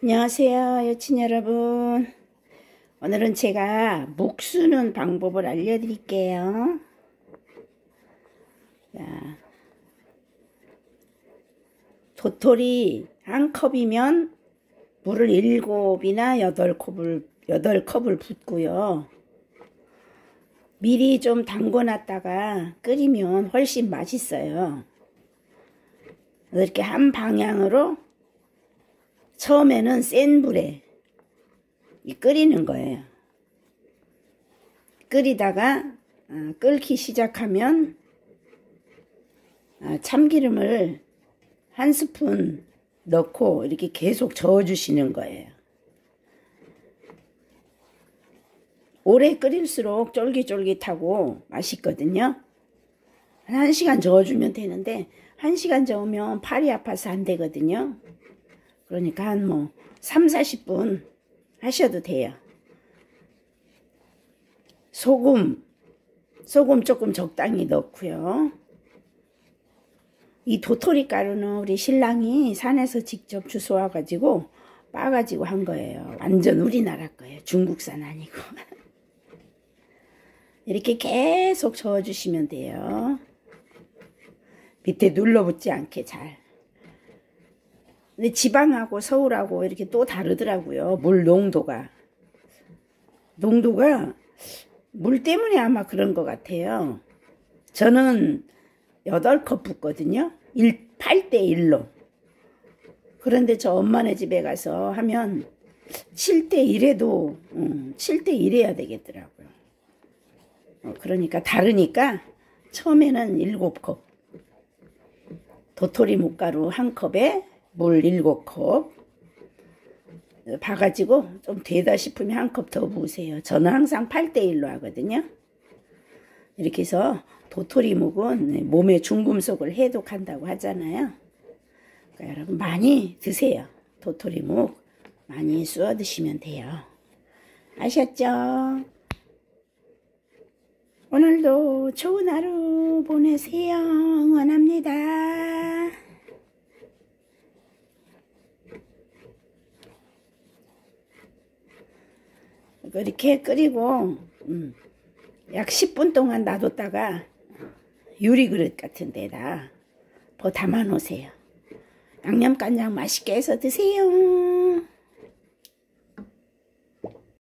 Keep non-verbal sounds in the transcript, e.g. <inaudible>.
안녕하세요 여친 여러분. 오늘은 제가 목 수는 방법을 알려드릴게요. 자, 도토리 한 컵이면 물을 일곱이나 여덟 컵을 여덟 컵을 붓고요. 미리 좀 담궈 놨다가 끓이면 훨씬 맛있어요. 이렇게 한 방향으로 처음에는 센 불에 끓이는 거예요. 끓이다가 어, 끓기 시작하면 아, 참기름을 한 스푼 넣고 이렇게 계속 저어주시는 거예요. 오래 끓일수록 쫄깃쫄깃하고 맛있거든요. 한 1시간 저어주면 되는데 1시간 저으면 팔이 아파서 안 되거든요. 그러니까 한 뭐 3, 40분 하셔도 돼요. 소금, 소금 조금 적당히 넣고요. 이 도토리 가루는 우리 신랑이 산에서 직접 주워와 가지고 빠가지고 한 거예요. 완전 우리나라 거예요. 중국산 아니고. <laughs> 이렇게 계속 저어주시면 돼요. 밑에 눌러붙지 않게 잘. 근데 지방하고 서울하고 이렇게 또 다르더라고요. 물 농도가. 농도가 물 때문에 아마 그런 것 같아요. 저는 8컵 붓거든요. 1, 8대 1로. 그런데 저 엄마네 집에 가서 하면 7대 1에도 음, 7대 1해야 되겠더라고요. 어, 그러니까 다르니까 처음에는 7컵. 도토리 묵가루 한 컵에 물 7컵 봐가지고 좀 되다 싶으면 한 컵 더 부으세요. 저는 항상 8대1로 하거든요. 이렇게 해서 도토리 묵은 몸에 중금속을 해독한다고 하잖아요. 그러니까 여러분 많이 드세요. 도토리 묵 많이 쑤어 드시면 돼요. 아셨죠? 오늘도 좋은 하루 보내세요. 응원합니다. 이렇게 끓이고 음, 약 10분 동안 놔뒀다가 유리 그릇 같은 데다 더 담아 놓으세요. 양념간장 맛있게 해서 드세요.